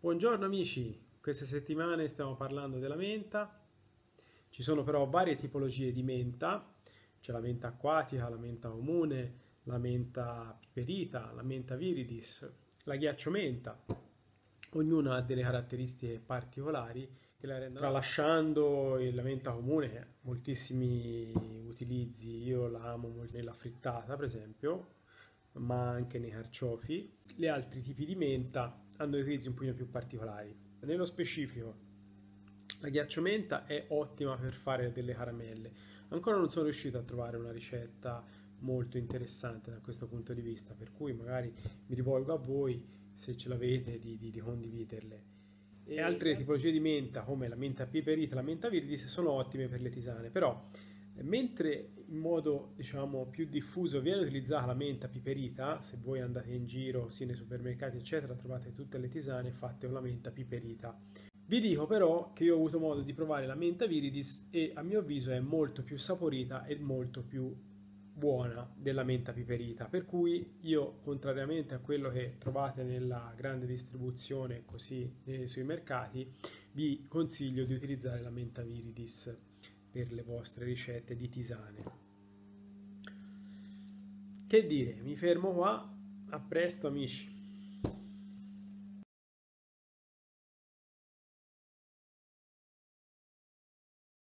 Buongiorno amici, queste settimane stiamo parlando della menta, ci sono però varie tipologie di menta, c'è la menta acquatica, la menta comune, la menta piperita, la menta viridis, la ghiaccio menta, ognuna ha delle caratteristiche particolari che la rendono, tralasciando la menta comune che moltissimi utilizzi, io la amo nella frittata per esempio, ma anche nei carciofi. Gli altri tipi di menta hanno dei utilizzi un pochino più particolari. Nello specifico, la ghiacciomenta è ottima per fare delle caramelle. Ancora non sono riuscito a trovare una ricetta molto interessante da questo punto di vista, per cui magari mi rivolgo a voi, se ce l'avete, di, di, di condividerle. E altre tipologie di menta, come la menta piperita e la menta viridis, sono ottime per le tisane, però Mentre in modo diciamo più diffuso viene utilizzata la menta piperita, se voi andate in giro sia nei supermercati eccetera trovate tutte le tisane fatte con la menta piperita. Vi dico però che io ho avuto modo di provare la menta viridis e a mio avviso è molto più saporita e molto più buona della menta piperita, per cui io contrariamente a quello che trovate nella grande distribuzione così eh, sui mercati, vi consiglio di utilizzare la menta viridis per le vostre ricette di tisane. Che dire, mi fermo qua, a presto amici!